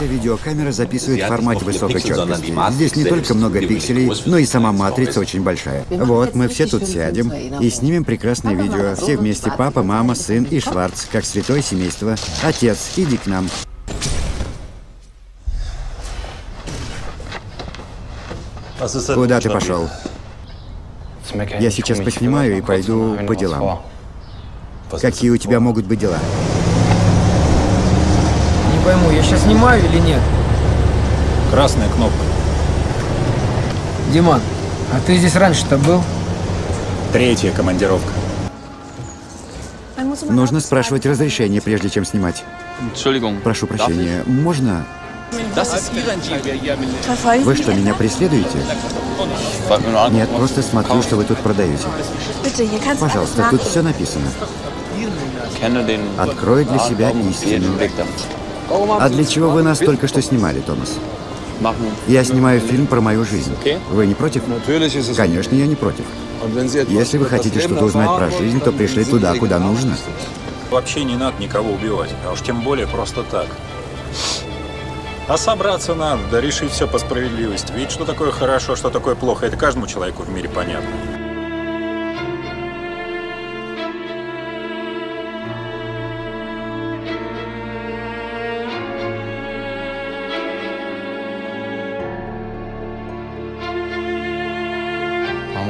Эта видеокамера записывает в формате высокой четкости. Здесь не только много пикселей, но и сама матрица очень большая. Вот, мы все тут сядем и снимем прекрасное видео. Все вместе, папа, мама, сын и Шварц, как святое семейство. Отец, иди к нам. Куда ты пошел? Я сейчас поснимаю и пойду по делам. Какие у тебя могут быть дела? Не пойму, я сейчас снимаю или нет? Красная кнопка. Диман, а ты здесь раньше-то был? Третья командировка. Нужно спрашивать разрешение, прежде чем снимать. Прошу прощения, можно? Вы что, меня преследуете? Нет, просто смотрю, что вы тут продаете. Пожалуйста, тут все написано. Открой для себя истину. А для чего вы нас только что снимали, Томас? Я снимаю фильм про мою жизнь. Вы не против? Конечно, я не против. Если вы хотите что-то узнать про жизнь, то пришли туда, куда нужно. Вообще не надо никого убивать, а уж тем более просто так. А собраться надо, да решить все по справедливости. Ведь что такое хорошо, что такое плохо, это каждому человеку в мире понятно.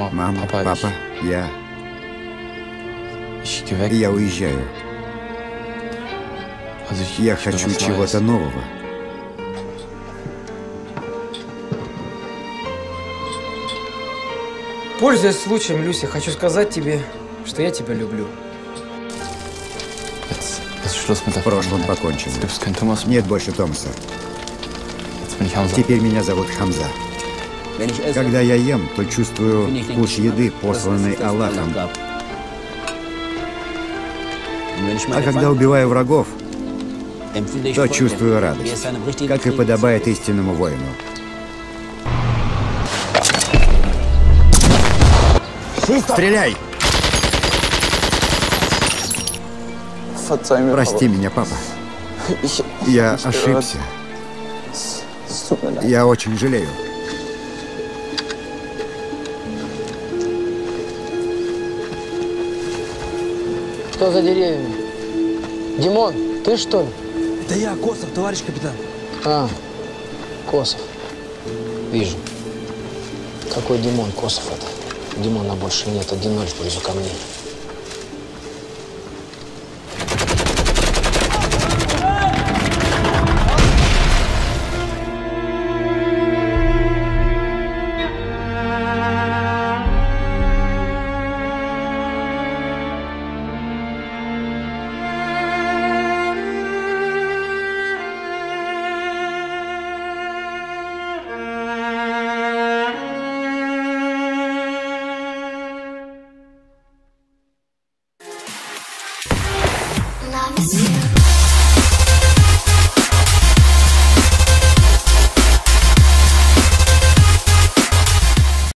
Мама, папа, я... Я уезжаю. Я хочу чего-то нового. Пользуясь случаем, Люся, хочу сказать тебе, что я тебя люблю. В прошлом покончено. Нет больше Томаса. Теперь меня зовут Хамза. Когда я ем, то чувствую вкус еды, посланной Аллахом. А когда убиваю врагов, то чувствую радость, как и подобает истинному воину. Стреляй! Прости меня, папа. Я ошибся. Я очень жалею. Что за деревьями? Димон, ты что ли? Да я, Косов, товарищ капитан. А, Косов. Вижу. Какой Димон Косов это? Димона больше нет, 1-0 в пользу камней. Brasil.